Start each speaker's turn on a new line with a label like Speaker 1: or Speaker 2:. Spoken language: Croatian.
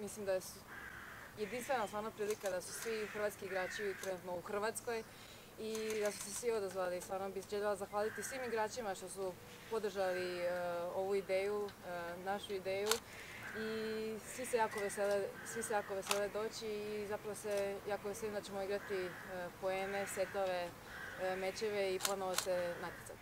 Speaker 1: mislim da je jedinstvena stvarno prilika da su svi hrvatski igrači trenutno u Hrvatskoj i da su se svi odazvali. Stvarno bih željela zahvaliti svim igračima što su podržali uh, ovu ideju, uh, našu ideju i svi se jako vesele, svi se jako vesele doći i zapravo se jako veselim da ćemo igrati uh, poene, setove, mečeve i ponovo se natjecati.